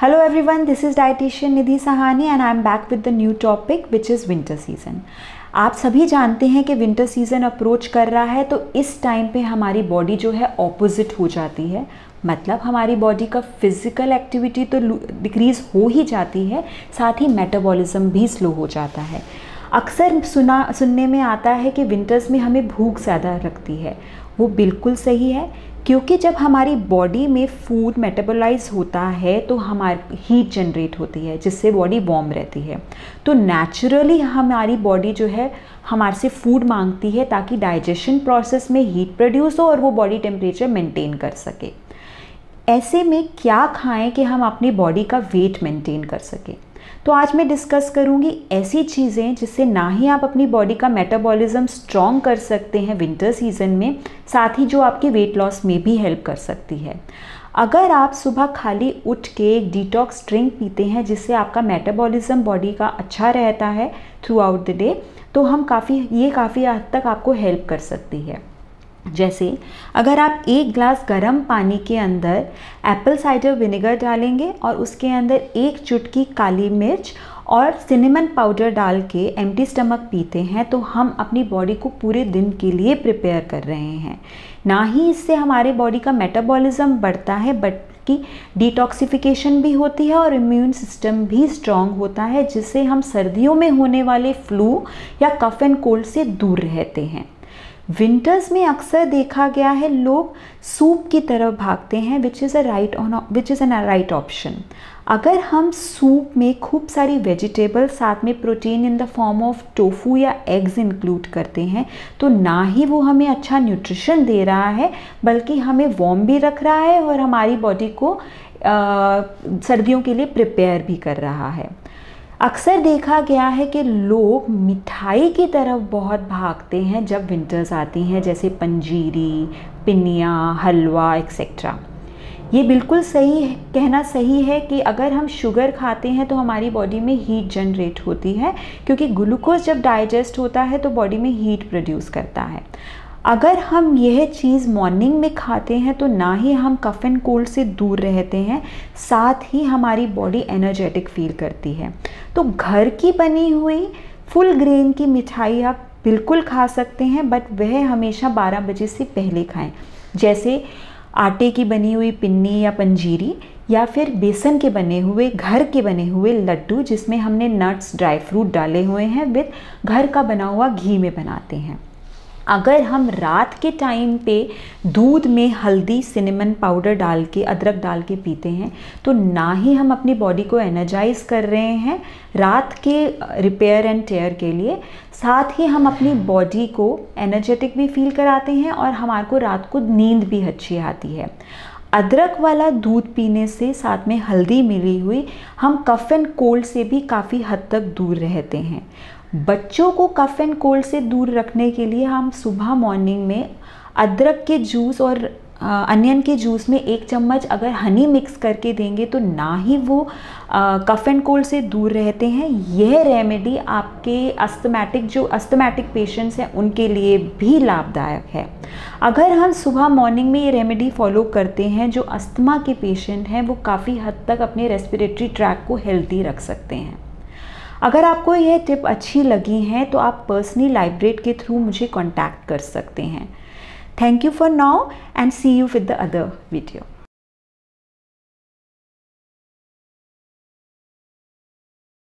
Hello everyone, this is dietitian Nidhi Sahani and I am back with the new topic which is winter season. आप सभी जानते हैं कि winter season approach कर रहा है तो इस टाइम पे हमारी बॉडी जो है ऑपोजिट हो जाती है। मतलब हमारी बॉडी का फ़िज़िकल एक्टिविटी तो डिक्रीज़ हो ही जाती है साथ ही मेटाबॉलिज्म भी स्लो हो जाता है। अक्सर सुना सुनने में आता है कि विंटर्स में हमें भूख ज़्यादा लगती है। वो बिल्कुल सही है, क्योंकि जब हमारी बॉडी में फ़ूड मेटाबोलाइज होता है तो हमारी हीट जनरेट होती है, जिससे बॉडी वार्म रहती है। तो नेचुरली हमारी बॉडी जो है, हमारे से फ़ूड मांगती है, ताकि डाइजेशन प्रोसेस में हीट प्रोड्यूस हो, और वो बॉडी टेम्परेचर मेंटेन कर सके। ऐसे में क्या खाएँ कि हम अपनी बॉडी का वेट मेंटेन कर सकें? तो आज मैं डिस्कस करूँगी ऐसी चीज़ें जिससे ना ही आप अपनी बॉडी का मेटाबॉलिज्म स्ट्रॉन्ग कर सकते हैं विंटर सीज़न में, साथ ही जो आपके वेट लॉस में भी हेल्प कर सकती है। अगर आप सुबह खाली उठ के एक डिटॉक्स ड्रिंक पीते हैं जिससे आपका मेटाबॉलिज्म बॉडी का अच्छा रहता है थ्रू आउट द डे तो हम काफ़ी, ये काफ़ी हद तक आपको हेल्प कर सकती है। जैसे, अगर आप एक ग्लास गर्म पानी के अंदर एप्पल साइडर विनेगर डालेंगे और उसके अंदर एक चुटकी काली मिर्च और सिनेमन पाउडर डाल के एम्प्टी स्टमक पीते हैं तो हम अपनी बॉडी को पूरे दिन के लिए प्रिपेयर कर रहे हैं। ना ही इससे हमारे बॉडी का मेटाबॉलिज्म बढ़ता है बट की डिटॉक्सिफिकेशन भी होती है और इम्यून सिस्टम भी स्ट्रांग होता है, जिससे हम सर्दियों में होने वाले फ्लू या कफ एंड कोल्ड से दूर रहते हैं। विंटर्स में अक्सर देखा गया है लोग सूप की तरफ़ भागते हैं which is a right on which is an right option अगर हम सूप में खूब सारी वेजिटेबल साथ में protein in the form of tofu या एग्स इंक्लूड करते हैं तो ना ही वो हमें अच्छा न्यूट्रिशन दे रहा है बल्कि हमें वॉम भी रख रहा है और हमारी बॉडी को आ, सर्दियों के लिए प्रिपेयर भी कर रहा है। अक्सर देखा गया है कि लोग मिठाई की तरफ़ बहुत भागते हैं जब विंटर्स आती हैं, जैसे पंजीरी पिनिया हलवा एक्सेट्रा ये बिल्कुल सही है, कहना सही है कि अगर हम शुगर खाते हैं तो हमारी बॉडी में हीट जनरेट होती है, क्योंकि ग्लूकोज जब डाइजेस्ट होता है तो बॉडी में हीट प्रोड्यूस करता है। अगर हम यह चीज़ मॉर्निंग में खाते हैं तो ना ही हम कफ एंड कोल्ड से दूर रहते हैं, साथ ही हमारी बॉडी एनर्जेटिक फील करती है। तो घर की बनी हुई फुल ग्रेन की मिठाई आप बिल्कुल खा सकते हैं बट वह हमेशा 12 बजे से पहले खाएँ। जैसे आटे की बनी हुई पिन्नी या पंजीरी, या फिर बेसन के बने हुए, घर के बने हुए लड्डू, जिसमें हमने नट्स ड्राई फ्रूट डाले हुए हैं विद घर का बना हुआ घी में बनाते हैं। अगर हम रात के टाइम पे दूध में हल्दी सिनेमन पाउडर डाल के, अदरक डाल के पीते हैं तो ना ही हम अपनी बॉडी को एनर्जाइज कर रहे हैं रात के रिपेयर एंड टेयर के लिए। साथ ही हम अपनी बॉडी को एनर्जेटिक भी फील कराते हैं और हमारे को रात को नींद भी अच्छी आती है। अदरक वाला दूध पीने से साथ में हल्दी मिली हुई, हम कफ एंड कोल्ड से भी काफ़ी हद तक दूर रहते हैं। बच्चों को कफ एंड कोल्ड से दूर रखने के लिए हम सुबह मॉर्निंग में अदरक के जूस और अनियन के जूस में एक चम्मच अगर हनी मिक्स करके देंगे तो ना ही वो कफ एंड कोल्ड से दूर रहते हैं। यह रेमेडी आपके अस्थमेटिक जो अस्थमैटिक पेशेंट्स हैं, उनके लिए भी लाभदायक है। अगर हम सुबह मॉर्निंग में ये रेमेडी फॉलो करते हैं, जो अस्थमा के पेशेंट हैं, वो काफ़ी हद तक अपने रेस्पिरेटरी ट्रैक को हेल्दी रख सकते हैं। अगर आपको यह टिप अच्छी लगी हैं तो आप पर्सनली लाइब्रेट के थ्रू मुझे कॉन्टैक्ट कर सकते हैं। Thank you for now and see you with the other video